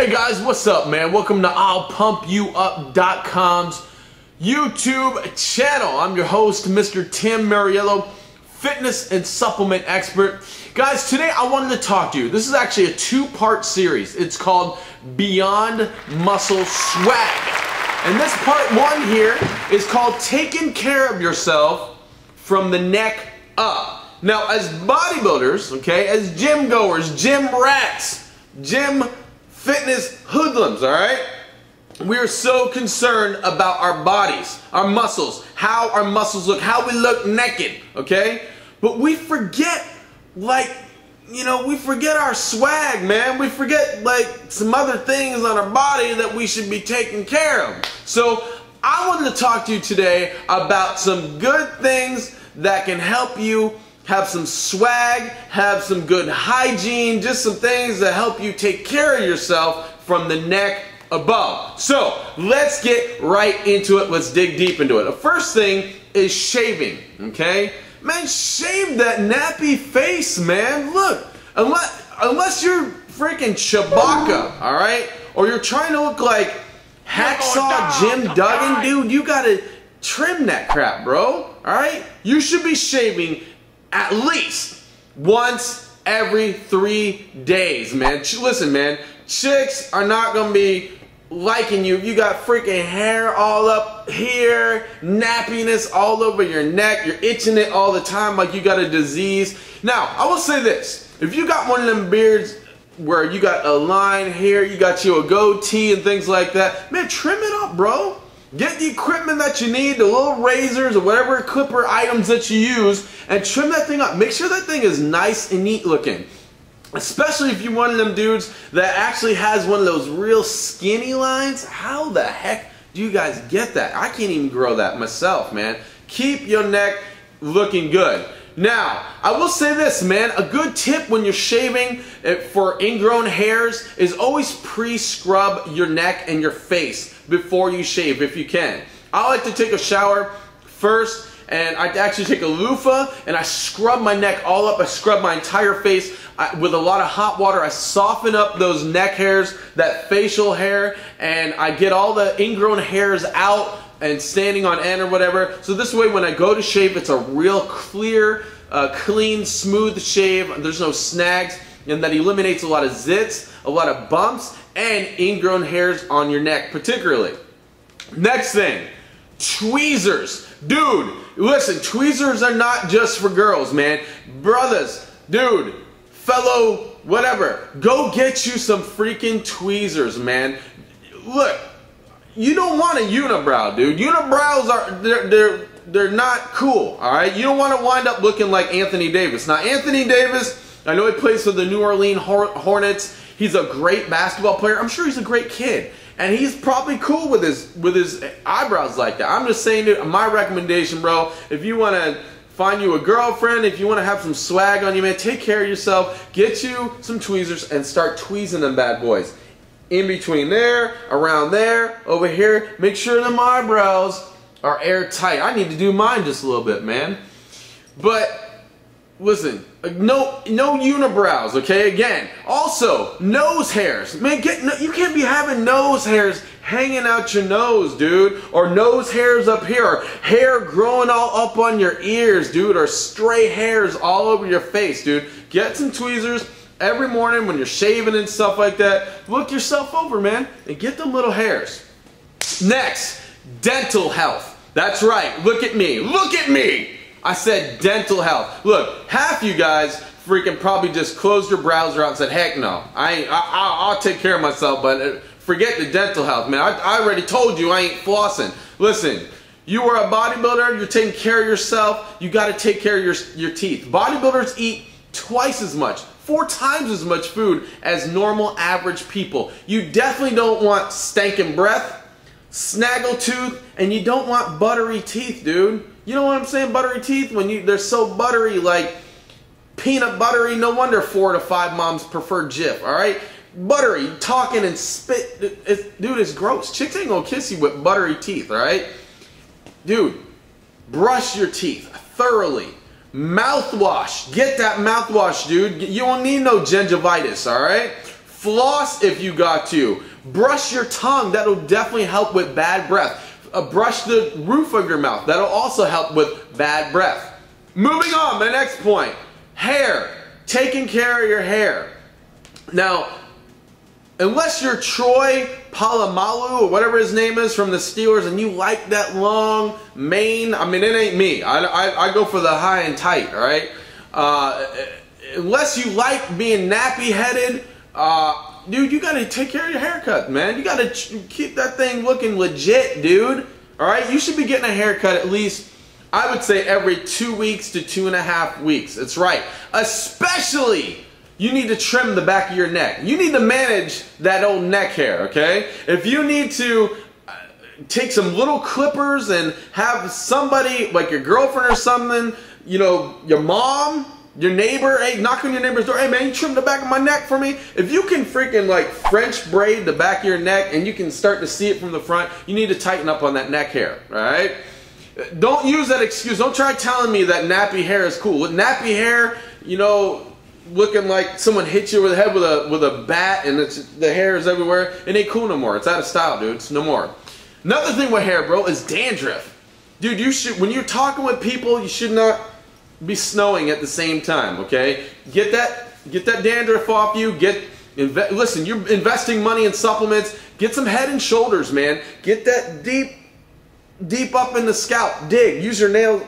Hey guys, what's up, man? Welcome to I'llPumpYouUp.com's YouTube channel. I'm your host, Mr. Tim Muriello, fitness and supplement expert. Guys, today I wanted to talk to you. This is actually a two-part series. It's called Beyond Muscle Swag. And this part one here is called Taking Care of Yourself from the Neck Up. Now, as bodybuilders, okay, as gym goers, gym rats, gym fitness hoodlums, all right? We are so concerned about our bodies, our muscles, how our muscles look, how we look naked, okay? But we forget, like, you know, we forget our swag, man. We forget, like, some other things on our body that we should be taking care of. So, I wanted to talk to you today about some good things that can help you have some swag, have some good hygiene, just some things that help you take care of yourself from the neck above. So let's get right into it. Let's dig deep into it. The first thing is shaving, okay? Man, shave that nappy face, man. Look, unless, unless you're freaking Chewbacca, all right? Or you're trying to look like Hacksaw oh, Jim Duggan, dude, you gotta trim that crap, bro, all right? You should be shaving at least once every three days, man. Listen, man, chicks are not gonna be liking you. You got freaking hair all up here, nappiness all over your neck. You're itching it all the time like you got a disease. Now, I will say this. If you got one of them beards where you got a line here, you got you a goatee and things like that, man, trim it up, bro. Get the equipment that you need, the little razors or whatever clipper items that you use, and trim that thing up. Make sure that thing is nice and neat looking. Especially if you're one of them dudes that actually has one of those real skinny lines. How the heck do you guys get that? I can't even grow that myself, man. Keep your neck looking good. Now, I will say this, man. A good tip when you're shaving eh, for ingrown hairs is always pre-scrub your neck and your face before you shave if you can. I like to take a shower first and I actually take a loofah and I scrub my neck all up. I scrub my entire face with a lot of hot water. I soften up those neck hairs, that facial hair, and I get all the ingrown hairs out and standing on end or whatever. So this way when I go to shave, it's a real clear, uh, clean, smooth shave. There's no snags and that eliminates a lot of zits, a lot of bumps, and ingrown hairs on your neck particularly. Next thing, tweezers. Dude, listen, tweezers are not just for girls, man. Brothers, dude, fellow, whatever, go get you some freaking tweezers, man. Look, you don't want a unibrow, dude. Unibrows are they're they're they're not cool. All right, you don't want to wind up looking like Anthony Davis. Now, Anthony Davis, I know he plays for the New Orleans Hornets. He's a great basketball player. I'm sure he's a great kid, and he's probably cool with his with his eyebrows like that. I'm just saying, dude, my recommendation, bro. If you want to find you a girlfriend, if you want to have some swag on you, man, take care of yourself. Get you some tweezers and start tweezing them bad boys in between there, around there, over here. Make sure them eyebrows are airtight. I need to do mine just a little bit, man. But listen, no no unibrows, okay? Again, also nose hairs. Man, get you can't be having nose hairs hanging out your nose, dude, or nose hairs up here, or hair growing all up on your ears, dude, or stray hairs all over your face, dude. Get some tweezers every morning when you're shaving and stuff like that, look yourself over, man, and get them little hairs. Next, dental health. That's right, look at me, look at me! I said dental health. Look, half you guys freaking probably just closed your browser out and said, heck no, I ain't, I, will take care of myself, but uh, forget the dental health, man. I, I already told you I ain't flossing. Listen, you are a bodybuilder, you're taking care of yourself, you gotta take care of your, your teeth. Bodybuilders eat twice as much, four times as much food as normal average people. You definitely don't want stankin' breath, snaggle tooth, and you don't want buttery teeth, dude. You know what I'm saying? Buttery teeth when you they're so buttery, like peanut buttery. No wonder four to five moms prefer Jif. All right, buttery, talking and spit. Dude, it's gross. Chicks ain't gonna kiss you with buttery teeth. All right, dude. Brush your teeth thoroughly. Mouthwash. Get that mouthwash, dude. You don't need no gingivitis, all right? Floss if you got to. Brush your tongue. That'll definitely help with bad breath. Uh, brush the roof of your mouth. That'll also help with bad breath. Moving on, my next point. Hair. Taking care of your hair. Now, unless you're Troy Polamalu or whatever his name is from the Steelers and you like that long mane, I mean, it ain't me. I, I, I go for the high and tight, all right? Uh, unless you like being nappy headed, uh, dude, you gotta take care of your haircut, man. You gotta keep that thing looking legit, dude. All right, you should be getting a haircut at least, I would say, every two weeks to two and a half weeks. That's right. Especially, you need to trim the back of your neck. You need to manage that old neck hair, okay? If you need to uh, take some little clippers and have somebody, like your girlfriend or something, you know, your mom, your neighbor, hey, knock on your neighbor's door. Hey, man, you trim the back of my neck for me? If you can freaking like French braid the back of your neck and you can start to see it from the front, you need to tighten up on that neck hair, right? Don't use that excuse. Don't try telling me that nappy hair is cool. With nappy hair, you know, looking like someone hit you over the head with a with a bat and the hair is everywhere, it ain't cool no more. It's out of style, dude. It's no more. Another thing with hair, bro, is dandruff. Dude, you should when you're talking with people, you should not be snowing at the same time, okay? Get that get that dandruff off you. Get listen, you're investing money in supplements. Get some head and shoulders, man. Get that deep deep up in the scalp. Dig. Use your nails.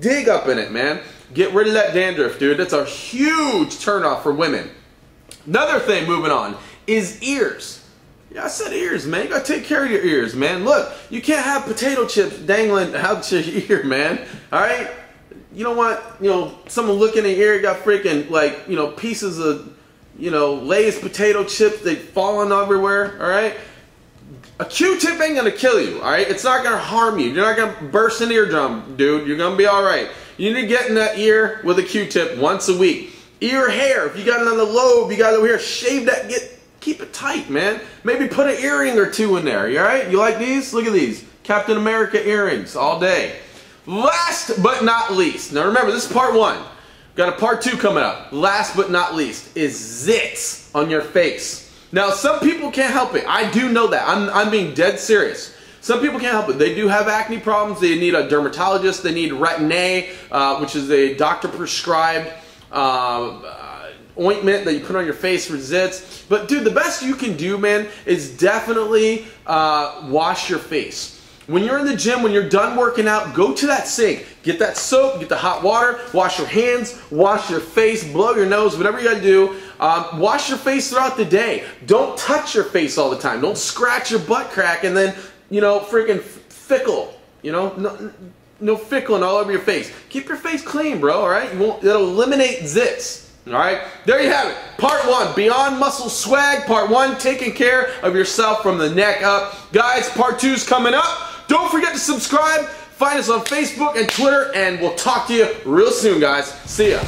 dig up in it, man. Get rid of that dandruff, dude. That's a huge turnoff for women. Another thing, moving on, is ears. Yeah, I said ears, man. You gotta take care of your ears, man. Look, you can't have potato chips dangling out your ear, man. All right? you don't want, you know, someone looking in your ear got freaking like, you know, pieces of, you know, Lay's potato chips, they falling everywhere, all right? A Q-tip ain't gonna kill you, all right? It's not gonna harm you. You're not gonna burst an eardrum, dude. You're gonna be all right. You need to get in that ear with a Q-tip once a week. Ear hair, if you got it on the lobe, you got it over here, shave that, get, keep it tight, man. Maybe put an earring or two in there, you all right? You like these? Look at these. Captain America earrings all day. Last but not least, now remember this is part one. Got a part two coming up. Last but not least is zits on your face. Now some people can't help it. I do know that. I'm, I'm being dead serious. Some people can't help it. They do have acne problems. They need a dermatologist. They need Retin-A, uh, which is a doctor prescribed uh, ointment that you put on your face for zits. But dude, the best you can do, man, is definitely uh, wash your face. When you're in the gym, when you're done working out, go to that sink. Get that soap, get the hot water, wash your hands, wash your face, blow your nose, whatever you gotta do. Um, wash your face throughout the day. Don't touch your face all the time. Don't scratch your butt crack and then, you know, freaking fickle. You know, no, no fickling all over your face. Keep your face clean, bro, all right? You won't, it'll eliminate zits. All right, there you have it. Part one, Beyond Muscle Swag. Part one, taking care of yourself from the neck up. Guys, part two's coming up. Don't forget to subscribe. Find us on Facebook and Twitter, and we'll talk to you real soon, guys. See ya.